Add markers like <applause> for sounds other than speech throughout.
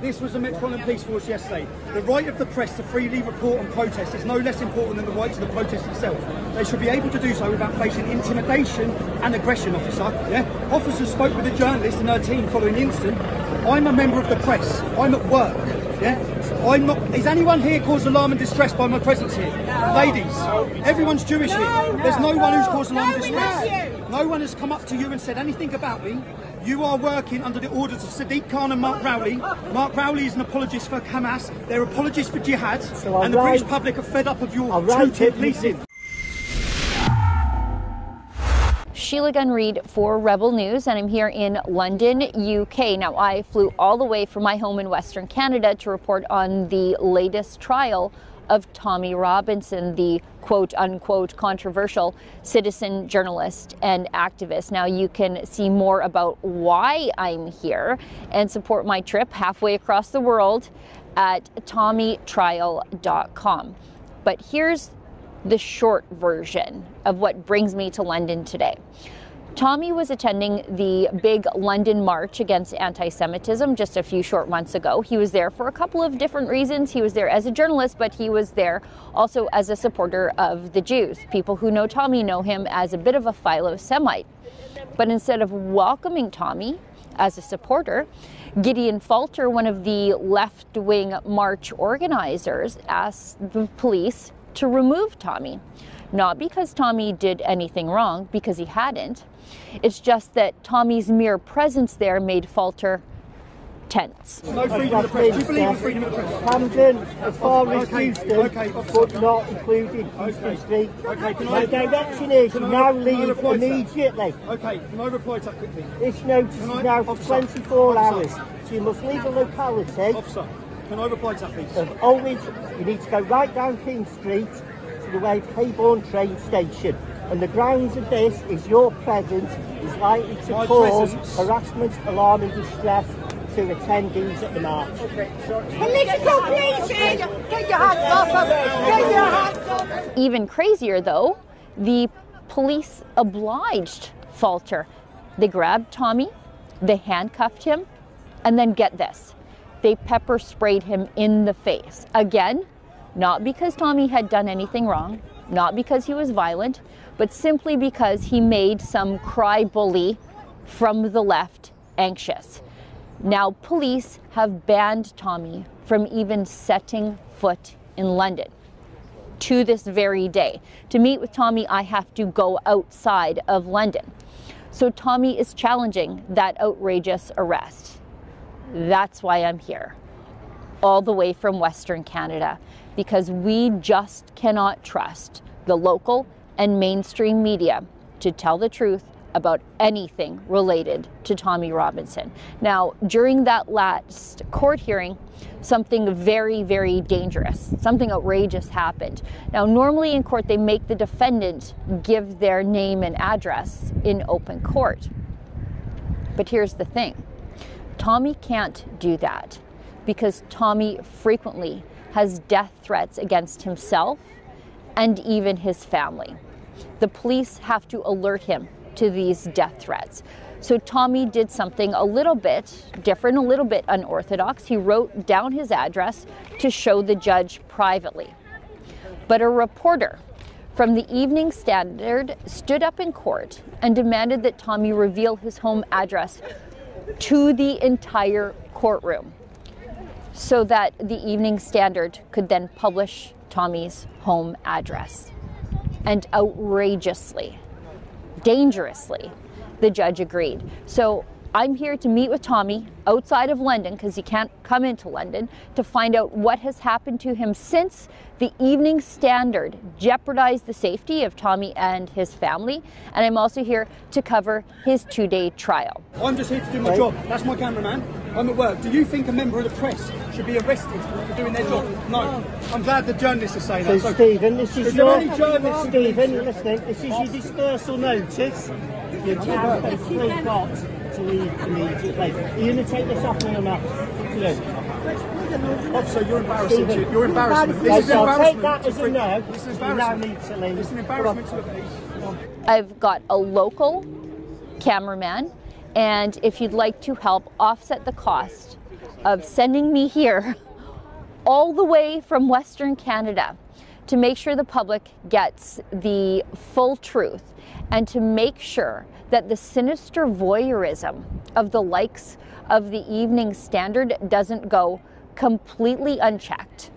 this was the Metropolitan Police Force yesterday. The right of the press to freely report and protest is no less important than the right to the protest itself. They should be able to do so without facing intimidation and aggression, officer. Yeah? Officers spoke with a journalist and her team following the incident. I'm a member of the press. I'm at work. Yeah? I'm not. Is anyone here caused alarm and distress by my presence here? Ladies, everyone's Jewish here. There's no one who's caused alarm and distress. No one has come up to you and said anything about me. You are working under the orders of Sadiq Khan and Mark Rowley. Mark Rowley is an apologist for Hamas. They're apologists for jihad. So and the I'll British public are fed up of your I'll two-tier policing. Sheila Gunn Reid for Rebel News, and I'm here in London, UK. Now, I flew all the way from my home in Western Canada to report on the latest trial of Tommy Robinson, the quote unquote controversial citizen journalist and activist. Now, you can see more about why I'm here and support my trip halfway across the world at tommytrial.com. But here's the short version of what brings me to London today. Tommy was attending the big London March against anti Semitism just a few short months ago. He was there for a couple of different reasons. He was there as a journalist, but he was there also as a supporter of the Jews. People who know Tommy know him as a bit of a Philo Semite. But instead of welcoming Tommy as a supporter, Gideon Falter, one of the left wing march organizers, asked the police to remove Tommy. Not because Tommy did anything wrong, because he hadn't. It's just that Tommy's mere presence there made Falter tense. No freedom of the press. Do you believe in freedom of the press? Camden, as far as Okay, Euston, okay, but not including Euston Okay. Street. Okay, can My I- direction is can now I leave reply to that? immediately. Okay, can I reply to that quickly? This notice Can is I- now for officer, 24 hours. So you must leave the locality Officer, can I reply to that, please? of Orange. You need to go right down King Street to the way of Holborn train station. And the grounds of this is your presence is likely to My cause presence? harassment, alarm and distress to attendees at the march. Political policing! Get your hands off him! Get your hands off him! Even crazier, though, the police obliged Falter. They grabbed Tommy, they handcuffed him, and then get this they pepper sprayed him in the face. Again, not because Tommy had done anything wrong, not because he was violent, but simply because he made some cry bully from the left anxious. Now, police have banned Tommy from even setting foot in London to this very day. To meet with Tommy, I have to go outside of London. So Tommy is challenging that outrageous arrest. That's why I'm here, all the way from Western Canada, because we just cannot trust the local and mainstream media to tell the truth about anything related to Tommy Robinson. Now, during that last court hearing, something very, very dangerous, something outrageous happened. Now, normally in court, they make the defendant give their name and address in open court. But here's the thing Tommy can't do that because Tommy frequently has death threats against himself and even his family. The police have to alert him to these death threats. So Tommy did something a little bit different, a little bit unorthodox. He wrote down his address to show the judge privately. But a reporter from the Evening Standard stood up in court and demanded that Tommy reveal his home address to the entire courtroom so that the Evening Standard could then publish Tommy's home address. And outrageously, dangerously, the judge agreed. So I'm here to meet with Tommy outside of London because he can't come into London to find out what has happened to him since the Evening Standard jeopardized the safety of Tommy and his family. And I'm also here to cover his two day trial. I'm just here to do my job. That's my cameraman. I'm at work. Do you think a member of the press should be arrested for doing their job? No. I'm glad the journalists are saying So, that. Stephen, this is, Is there your any journalists who Stephen, listen, this is your dispersal notice. You're now basically got to leave immediately. Are you going to take this off me or not? To you. Officer, oh, you're embarrassing. Stephen. to- You're embarrassment. This is so take that as a no. This is You now need to leave. It's an embarrassment to the police. I've got a local cameraman, and if you'd like to help offset the cost of sending me here <laughs> all the way from Western Canada to make sure the public gets the full truth and to make sure that the sinister voyeurism of the likes of the Evening Standard doesn't go completely unchecked.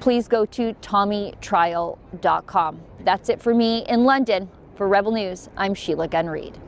Please go to tommytrial.com. That's it for me in London. For Rebel News, I'm Sheila Gunn Reid.